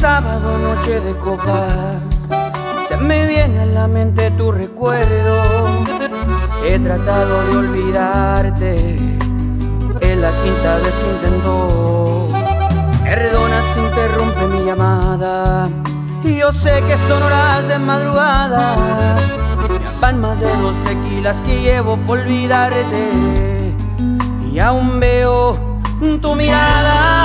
sábado, noche de copas, se me viene a la mente tu recuerdo. He tratado de olvidarte, en la quinta vez que intentó. Sé que son horas de madrugada. Van más de dos tequilas que llevo por olvidarte, y aún veo tu mirada.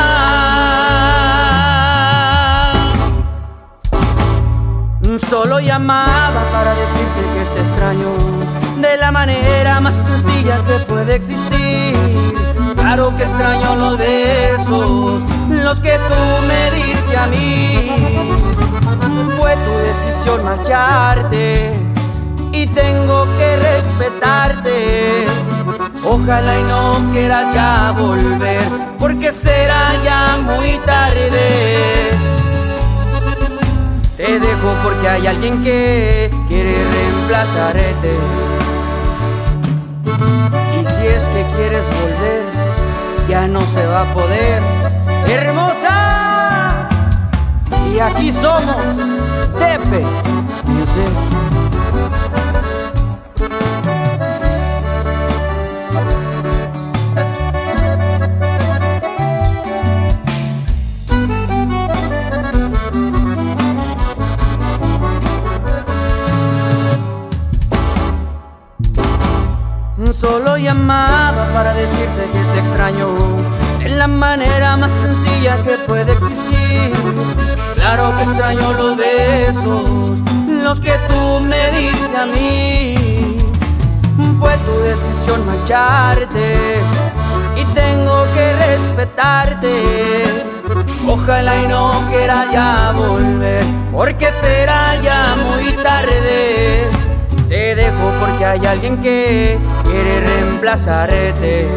Solo llamaba para decirte que te extraño de la manera más sencilla que puede existir. Claro que extraño los besos, los que tú me diste a mí. Decisión marcharte y tengo que respetarte. Ojalá y no quieras ya volver, porque será ya muy tarde. Te dejo porque hay alguien que quiere reemplazarte. Y si es que quieres volver, ya no se va a poder. ¡Hermosa! Aquí somos, Tepe. Yo sé. Solo llamaba para decirte que te extraño de la manera más sencilla que puede existir. Claro que extraño los besos, los que tú me diste a mí. Fue tu decisión marcharte y tengo que respetarte. Ojalá y no quiera ya volver, porque será ya muy tarde. Te dejo porque hay alguien que quiere reemplazarte.